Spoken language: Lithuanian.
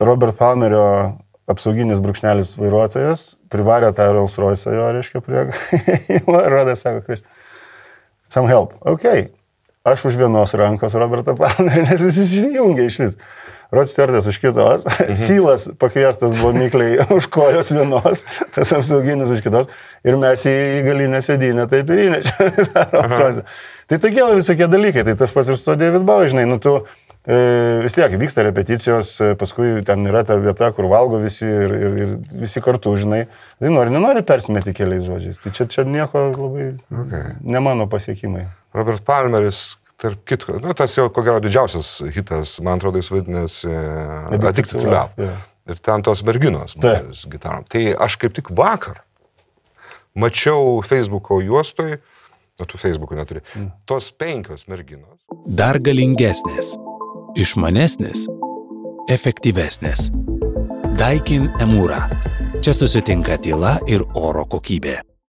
Robert Palmerio apsauginis brūkšnelis vairuotojas privarė tą Rolls Royce jo, reiškia, prie... Rodė, sako, Kris. Some help. Ok. Aš už vienos rankos Robertą Palmerį, nes jis įsijungia iš vis. Rod Stewartas už kitos, mhm. Sylas pakviestas buvo mikliai už kojos vienos, tas apsauginis už kitos ir mes į, į galinę sėdynę taip ir įnešėme. tai tokie visokie dalykai, tai tas pats ir su David Bowie, žinai, nu tu vis tiek vyksta repeticijos, e, paskui ten yra ta vieta, kur valgo visi ir, ir, ir visi kartu, žinai, tai nori, nenori persimeti keliais žodžiais. Tai čia, čia nieko labai okay. ne mano pasiekimai. Robert Palmeris tarp kitko, nu, tas jau ko gero didžiausias hitas, man atrodo, jis vadinasi Addicted to Love. Yeah. Ir ten tos merginos gitarom. Tai aš kaip tik vakar mačiau Facebook'o juostoj, o tu Facebook'o neturi, mm. tos penkios merginos. Dar galingesnės, išmanesnės, efektyvesnės. Daikin Emūra. Čia susitinka tyla ir oro kokybė.